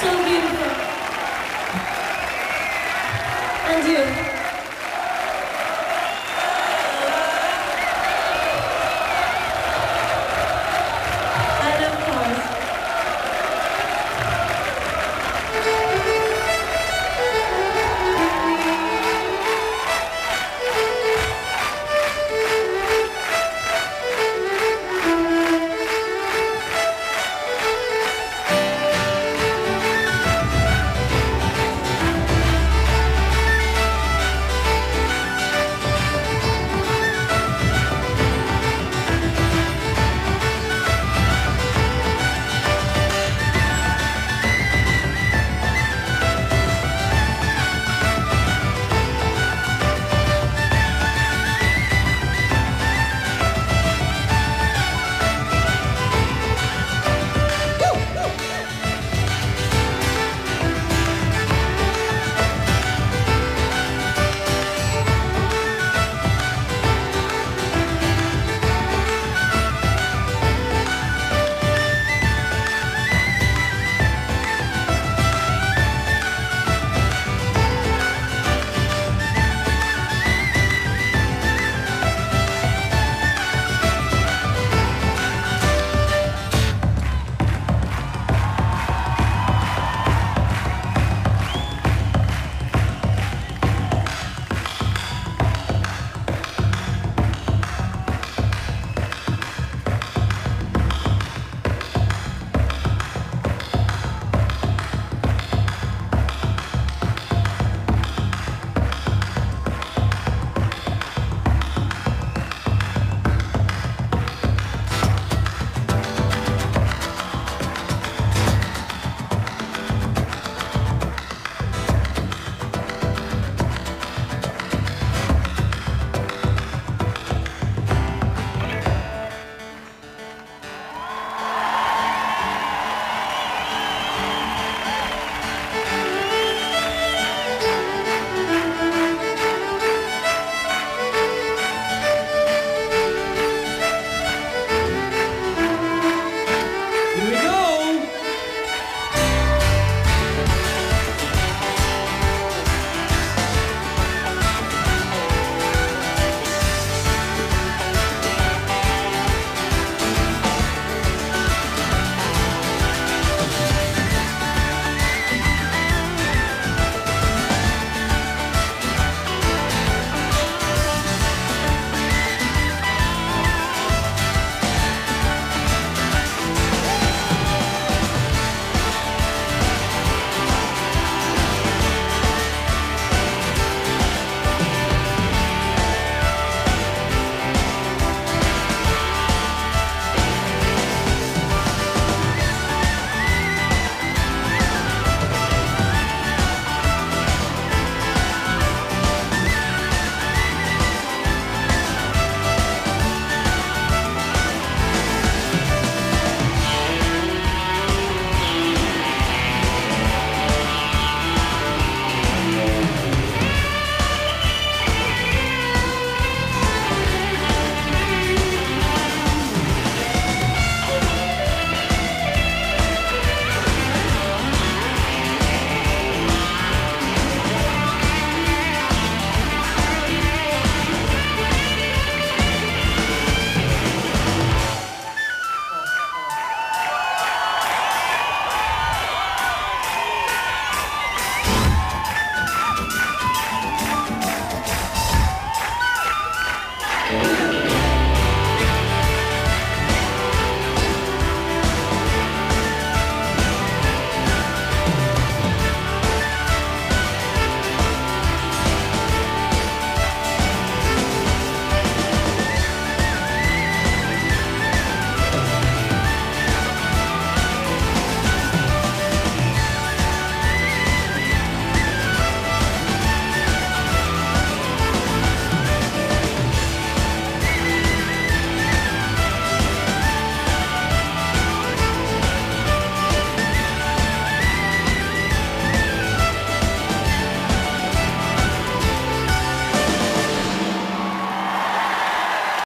So beautiful. And you.